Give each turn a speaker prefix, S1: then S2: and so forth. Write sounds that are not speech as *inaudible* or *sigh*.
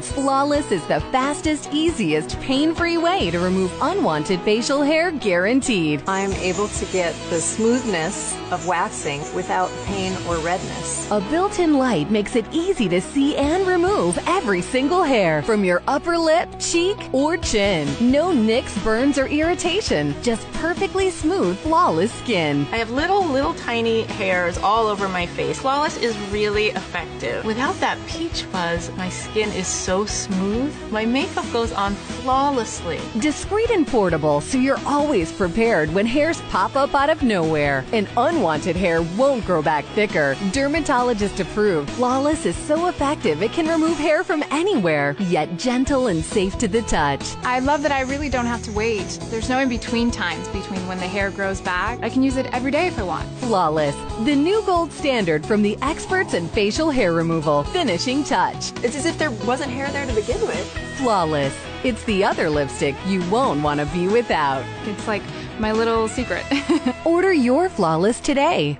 S1: Flawless is the fastest, easiest, pain-free way to remove unwanted facial hair guaranteed.
S2: I'm able to get the smoothness of waxing without pain or redness.
S1: A built-in light makes it easy to see and remove every single hair from your upper lip, cheek, or chin. No nicks, burns, or irritation. Just perfectly smooth, flawless skin.
S3: I have little, little tiny hairs all over my face. Flawless is really effective. Without that peach fuzz, my skin is so smooth. My makeup goes on flawlessly.
S1: Discreet and portable, so you're always prepared when hairs pop up out of nowhere. And unwanted hair won't grow back thicker. Dermatologist approved. Flawless is so effective it can remove hair from anywhere, yet gentle and safe to the touch.
S4: I love that I really don't have to wait. There's no in between times between when the hair grows back. I can use it every day if I want.
S1: Flawless, the new gold standard from the experts in facial hair removal. Finishing touch.
S2: It's as if there wasn't hair there to begin with.
S1: Flawless. It's the other lipstick you won't want to be without.
S4: It's like my little secret. *laughs*
S1: Order your Flawless today.